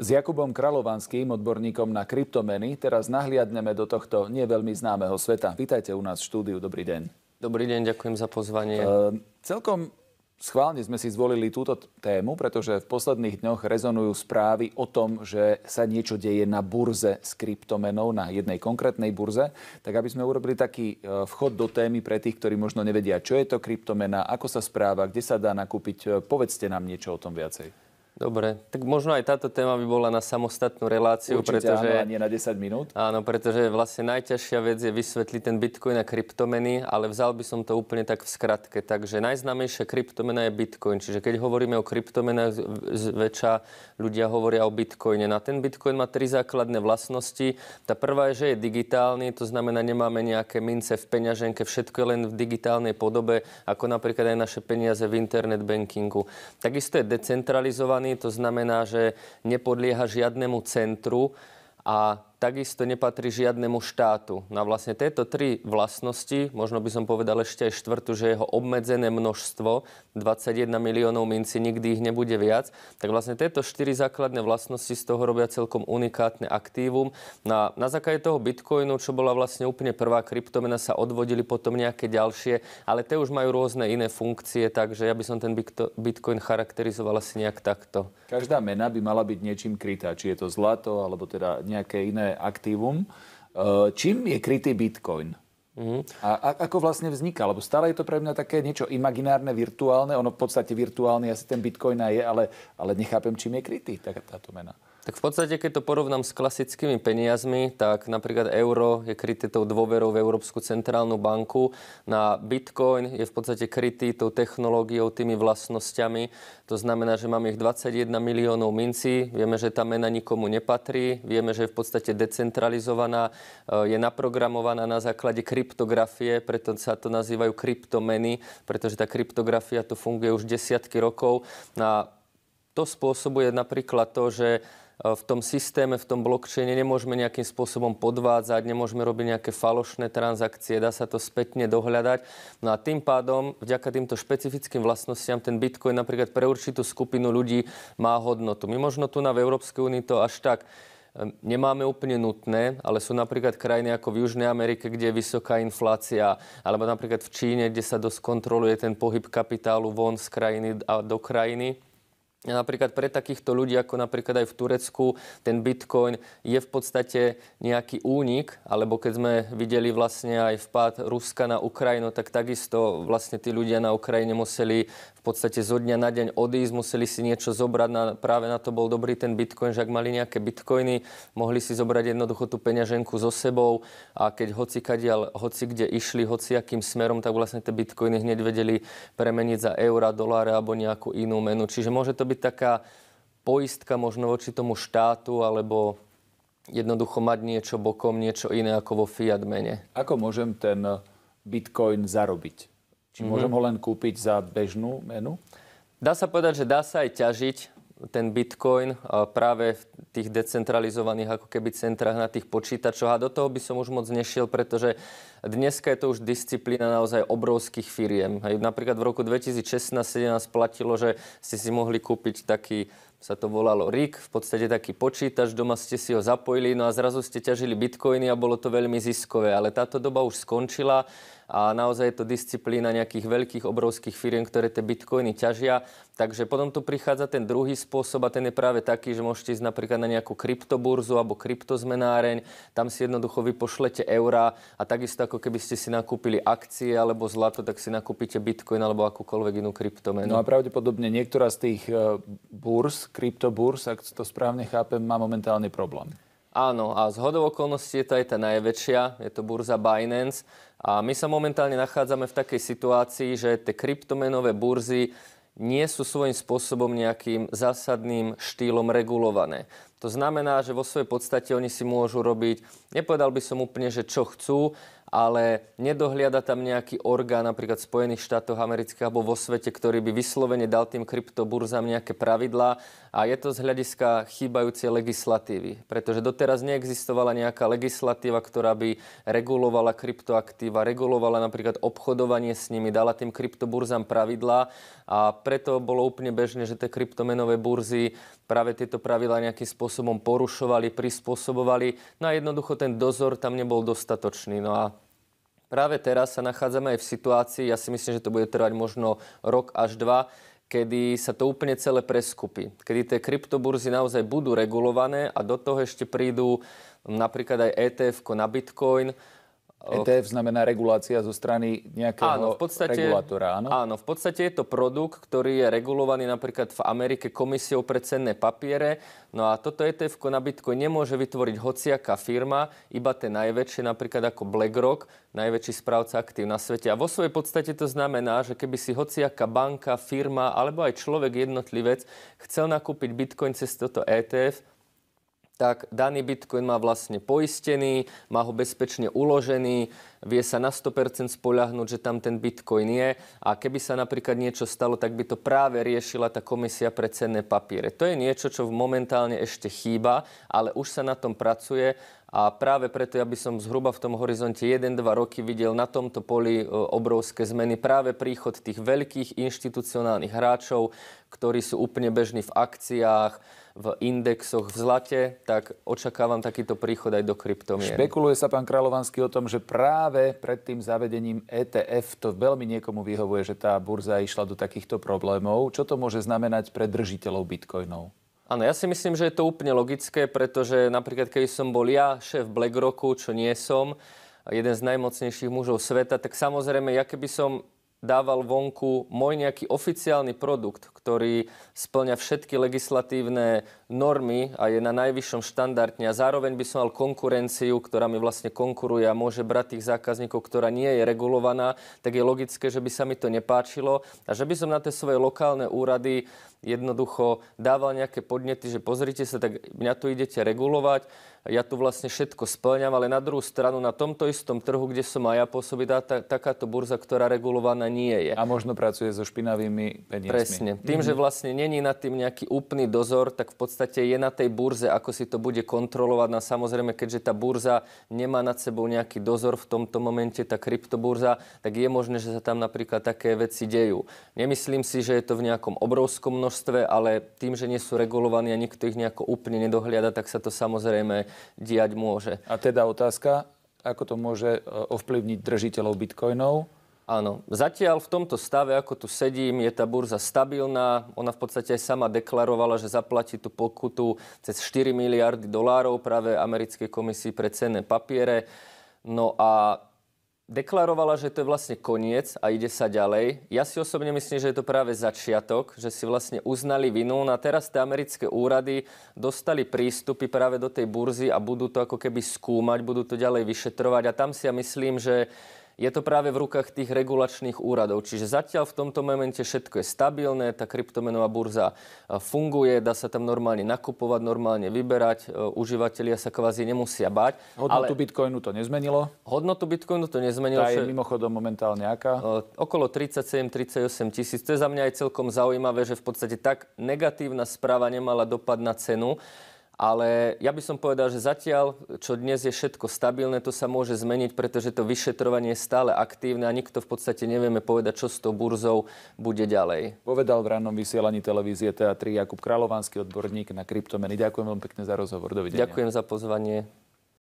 S Jakubom Kralovanským, odborníkom na kryptomeny, teraz nahliadneme do tohto nie veľmi známeho sveta. Vítajte u nás v štúdiu. Dobrý deň. Dobrý deň, ďakujem za pozvanie. E, celkom Schválne sme si zvolili túto tému, pretože v posledných dňoch rezonujú správy o tom, že sa niečo deje na burze s kryptomenou, na jednej konkrétnej burze. Tak aby sme urobili taký e, vchod do témy pre tých, ktorí možno nevedia, čo je to kryptomena, ako sa správa, kde sa dá nakúpiť. E, povedzte nám niečo o tom viacej. Dobre, tak možno aj táto téma by bola na samostatnú reláciu. Určite pretože, áno, nie na 10 minút. Áno, pretože vlastne najťažšia vec je vysvetliť ten bitcoin a kryptomeny, ale vzal by som to úplne tak v skratke. Takže najznámejšia kryptomena je bitcoin. Čiže keď hovoríme o kryptomenách, zväčša ľudia hovoria o bitcoine. Na ten bitcoin má tri základné vlastnosti. Tá prvá je, že je digitálny, to znamená, nemáme nejaké mince v peňaženke, všetko je len v digitálnej podobe, ako napríklad aj naše peniaze v internet bankingu. Takisto je decentralizovaný to znamená, že nepodlieha žiadnemu centru a takisto nepatrí žiadnemu štátu. Na vlastne tieto tri vlastnosti, možno by som povedal ešte aj štvrtú, že jeho obmedzené množstvo, 21 miliónov minci, nikdy ich nebude viac, tak vlastne tieto štyri základné vlastnosti z toho robia celkom unikátne aktívum. Na, na základe toho Bitcoinu, čo bola vlastne úplne prvá kryptomena, sa odvodili potom nejaké ďalšie, ale tie už majú rôzne iné funkcie, takže ja by som ten Bitcoin charakterizoval asi nejak takto. Každá mena by mala byť niečím krytá, či je to zlato, alebo teda nejaké iné aktívum. E, čím je krytý Bitcoin? Uh-huh. A, ako vlastne vzniká? Lebo stále je to pre mňa také niečo imaginárne, virtuálne. Ono v podstate virtuálny asi ten Bitcoin je, ale, ale nechápem, čím je krytý tá, táto mena. Tak v podstate, keď to porovnám s klasickými peniazmi, tak napríklad euro je kryté tou dôverou v Európsku centrálnu banku. Na bitcoin je v podstate krytý tou technológiou, tými vlastnosťami. To znamená, že máme ich 21 miliónov mincí. Vieme, že tá mena nikomu nepatrí. Vieme, že je v podstate decentralizovaná. E, je naprogramovaná na základe kryptografie, preto sa to nazývajú kryptomeny, pretože tá kryptografia to funguje už desiatky rokov. Na to spôsobuje napríklad to, že v tom systéme, v tom blockchaine nemôžeme nejakým spôsobom podvádzať, nemôžeme robiť nejaké falošné transakcie, dá sa to spätne dohľadať. No a tým pádom, vďaka týmto špecifickým vlastnostiam, ten Bitcoin napríklad pre určitú skupinu ľudí má hodnotu. My možno tu na v Európskej únii to až tak nemáme úplne nutné, ale sú napríklad krajiny ako v Južnej Amerike, kde je vysoká inflácia, alebo napríklad v Číne, kde sa dosť kontroluje ten pohyb kapitálu von z krajiny a do krajiny. Napríklad pre takýchto ľudí, ako napríklad aj v Turecku, ten bitcoin je v podstate nejaký únik, alebo keď sme videli vlastne aj vpád Ruska na Ukrajinu, tak takisto vlastne tí ľudia na Ukrajine museli v podstate zo dňa na deň odísť, museli si niečo zobrať, na, práve na to bol dobrý ten bitcoin, že ak mali nejaké bitcoiny, mohli si zobrať jednoducho tú peňaženku so sebou a keď hoci, kadiaľ, hoci kde išli, hoci akým smerom, tak vlastne tie bitcoiny hneď vedeli premeniť za eura, doláre alebo nejakú inú menu. Čiže môže to byť taká poistka možno voči tomu štátu alebo jednoducho mať niečo bokom, niečo iné ako vo fiat mene. Ako môžem ten bitcoin zarobiť? Či môžem mm-hmm. ho len kúpiť za bežnú menu? Dá sa povedať, že dá sa aj ťažiť ten bitcoin práve v tých decentralizovaných ako keby centrách na tých počítačoch. A do toho by som už moc nešiel, pretože dneska je to už disciplína naozaj obrovských firiem. Hej, napríklad v roku 2016-17 platilo, že ste si mohli kúpiť taký sa to volalo RIG, v podstate taký počítač, doma ste si ho zapojili, no a zrazu ste ťažili bitcoiny a bolo to veľmi ziskové. Ale táto doba už skončila a naozaj je to disciplína nejakých veľkých, obrovských firiem, ktoré tie bitcoiny ťažia. Takže potom tu prichádza ten druhý spôsob a ten je práve taký, že môžete ísť napríklad na nejakú kryptoburzu alebo kryptozmenáreň, tam si jednoducho vypošlete eurá a takisto ako keby ste si nakúpili akcie alebo zlato, tak si nakúpite bitcoin alebo akúkoľvek inú kryptomenu. No a pravdepodobne niektorá z tých e, burs, kryptoburs, ak to správne chápem, má momentálny problém. Áno, a z hodov okolností je to aj tá najväčšia, je to burza Binance. A my sa momentálne nachádzame v takej situácii, že tie kryptomenové burzy nie sú svojím spôsobom nejakým zásadným štýlom regulované. To znamená, že vo svojej podstate oni si môžu robiť, nepovedal by som úplne, že čo chcú, ale nedohliada tam nejaký orgán, napríklad v Spojených štátoch amerických alebo vo svete, ktorý by vyslovene dal tým kryptoburzám nejaké pravidlá a je to z hľadiska chýbajúcej legislatívy. Pretože doteraz neexistovala nejaká legislatíva, ktorá by regulovala kryptoaktíva, regulovala napríklad obchodovanie s nimi, dala tým kryptoburzám pravidlá a preto bolo úplne bežné, že tie kryptomenové burzy práve tieto pravidlá nejakým spôsobom porušovali, prispôsobovali. No a jednoducho ten dozor tam nebol dostatočný. No a práve teraz sa nachádzame aj v situácii, ja si myslím, že to bude trvať možno rok až dva, kedy sa to úplne celé preskupí. Kedy tie kryptoburzy naozaj budú regulované a do toho ešte prídu napríklad aj ETF na Bitcoin, ETF znamená regulácia zo strany nejakého áno, v podstate, regulátora, áno? Áno, v podstate je to produkt, ktorý je regulovaný napríklad v Amerike komisiou pre cenné papiere. No a toto ETF na Bitcoin nemôže vytvoriť hociaká firma, iba tie najväčšie, napríklad ako BlackRock, najväčší správca aktív na svete. A vo svojej podstate to znamená, že keby si hociaká banka, firma alebo aj človek jednotlivec chcel nakúpiť Bitcoin cez toto ETF, tak daný bitcoin má vlastne poistený, má ho bezpečne uložený, vie sa na 100% spoľahnúť, že tam ten bitcoin je a keby sa napríklad niečo stalo, tak by to práve riešila tá komisia pre cenné papiere. To je niečo, čo momentálne ešte chýba, ale už sa na tom pracuje a práve preto ja by som zhruba v tom horizonte 1-2 roky videl na tomto poli e, obrovské zmeny. Práve príchod tých veľkých inštitucionálnych hráčov, ktorí sú úplne bežní v akciách, v indexoch v zlate, tak očakávam takýto príchod aj do kryptomien. Špekuluje sa pán Kráľovanský o tom, že práve pred tým zavedením ETF to veľmi niekomu vyhovuje, že tá burza išla do takýchto problémov. Čo to môže znamenať pre držiteľov bitcoinov? Áno, ja si myslím, že je to úplne logické, pretože napríklad keď som bol ja šéf BlackRocku, čo nie som, jeden z najmocnejších mužov sveta, tak samozrejme, ja keby som dával vonku môj nejaký oficiálny produkt, ktorý splňa všetky legislatívne normy a je na najvyššom štandardne a zároveň by som mal konkurenciu, ktorá mi vlastne konkuruje a môže brať tých zákazníkov, ktorá nie je regulovaná, tak je logické, že by sa mi to nepáčilo a že by som na tie svoje lokálne úrady jednoducho dával nejaké podnety, že pozrite sa, tak mňa tu idete regulovať, ja tu vlastne všetko splňam, ale na druhú stranu na tomto istom trhu, kde som aj ja pôsobí, tá, takáto burza, ktorá regulovaná nie je. A možno pracuje so špinavými peniazmi. Presne. Tým, že vlastne není nad tým nejaký úplný dozor, tak v podstate je na tej burze, ako si to bude kontrolovať. No samozrejme, keďže tá burza nemá nad sebou nejaký dozor v tomto momente, tá kryptoburza, tak je možné, že sa tam napríklad také veci dejú. Nemyslím si, že je to v nejakom obrovskom množstve, ale tým, že nie sú regulovaní a nikto ich nejako úplne nedohliada, tak sa to samozrejme diať môže. A teda otázka, ako to môže e, ovplyvniť držiteľov bitcoinov? Áno, zatiaľ v tomto stave, ako tu sedím, je tá burza stabilná. Ona v podstate aj sama deklarovala, že zaplatí tú pokutu cez 4 miliardy dolárov práve americkej komisii pre cenné papiere. No a deklarovala, že to je vlastne koniec a ide sa ďalej. Ja si osobne myslím, že je to práve začiatok, že si vlastne uznali vinu. No a teraz tie americké úrady dostali prístupy práve do tej burzy a budú to ako keby skúmať, budú to ďalej vyšetrovať. A tam si ja myslím, že je to práve v rukách tých regulačných úradov. Čiže zatiaľ v tomto momente všetko je stabilné, tá kryptomenová burza e, funguje, dá sa tam normálne nakupovať, normálne vyberať, e, užívateľia sa kvázi nemusia bať. Hodnotu ale... Bitcoinu to nezmenilo? Hodnotu Bitcoinu to nezmenilo. Tá je mimochodom momentálne aká? E, okolo 37-38 tisíc. To je za mňa aj celkom zaujímavé, že v podstate tak negatívna správa nemala dopad na cenu. Ale ja by som povedal, že zatiaľ, čo dnes je všetko stabilné, to sa môže zmeniť, pretože to vyšetrovanie je stále aktívne a nikto v podstate nevieme povedať, čo s tou burzou bude ďalej. Povedal v rannom vysielaní televízie TA3 Jakub Kráľovanský, odborník na kryptomeny. Ďakujem veľmi pekne za rozhovor. Dovidenia. Ďakujem za pozvanie.